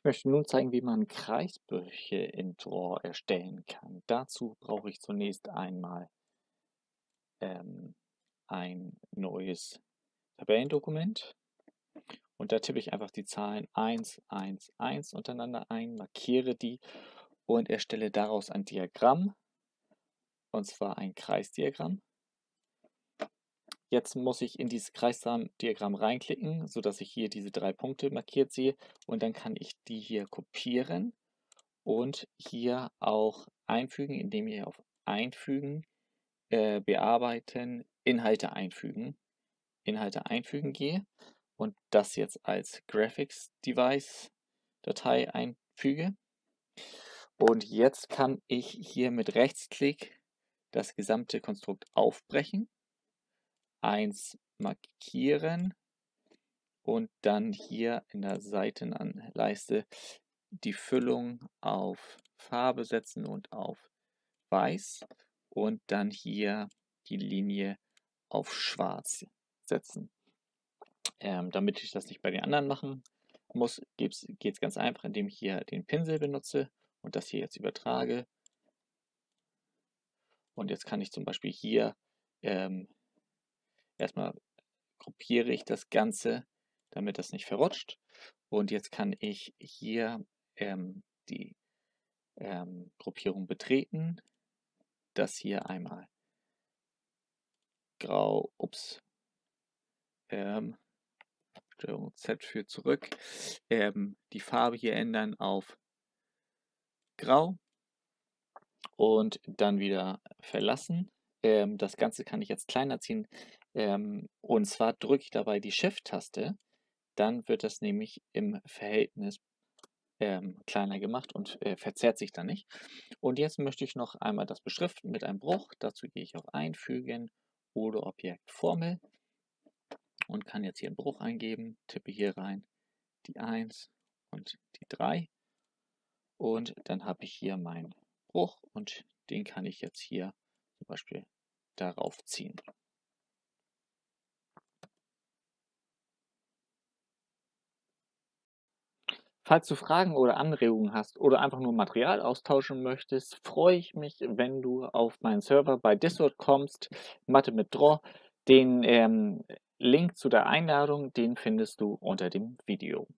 Ich möchte nun zeigen, wie man Kreisbrüche in Draw erstellen kann. Dazu brauche ich zunächst einmal ähm, ein neues Tabellendokument. Und da tippe ich einfach die Zahlen 1, 1, 1 untereinander ein, markiere die und erstelle daraus ein Diagramm. Und zwar ein Kreisdiagramm. Jetzt muss ich in dieses Kreisdiagramm reinklicken, sodass ich hier diese drei Punkte markiert sehe. Und dann kann ich die hier kopieren und hier auch einfügen, indem ich auf Einfügen, äh, Bearbeiten, Inhalte einfügen, Inhalte einfügen gehe und das jetzt als Graphics Device Datei einfüge. Und jetzt kann ich hier mit Rechtsklick das gesamte Konstrukt aufbrechen 1 markieren und dann hier in der Seitenleiste die Füllung auf Farbe setzen und auf Weiß und dann hier die Linie auf Schwarz setzen. Ähm, damit ich das nicht bei den anderen machen muss, geht es ganz einfach, indem ich hier den Pinsel benutze und das hier jetzt übertrage. Und jetzt kann ich zum Beispiel hier ähm, Erstmal gruppiere ich das Ganze, damit das nicht verrutscht. Und jetzt kann ich hier ähm, die ähm, Gruppierung betreten. Das hier einmal grau, ups, ähm, Steuerung Z für zurück, ähm, die Farbe hier ändern auf grau und dann wieder verlassen. Ähm, das Ganze kann ich jetzt kleiner ziehen, ähm, und zwar drücke ich dabei die Shift-Taste, dann wird das nämlich im Verhältnis ähm, kleiner gemacht und äh, verzerrt sich dann nicht. Und jetzt möchte ich noch einmal das beschriften mit einem Bruch. Dazu gehe ich auf Einfügen oder Objekt Formel und kann jetzt hier einen Bruch eingeben, tippe hier rein die 1 und die 3 und dann habe ich hier meinen Bruch und den kann ich jetzt hier Beispiel darauf ziehen. Falls du Fragen oder Anregungen hast oder einfach nur Material austauschen möchtest, freue ich mich, wenn du auf meinen Server bei Discord kommst, Mathe mit Draw. Den ähm, Link zu der Einladung, den findest du unter dem Video.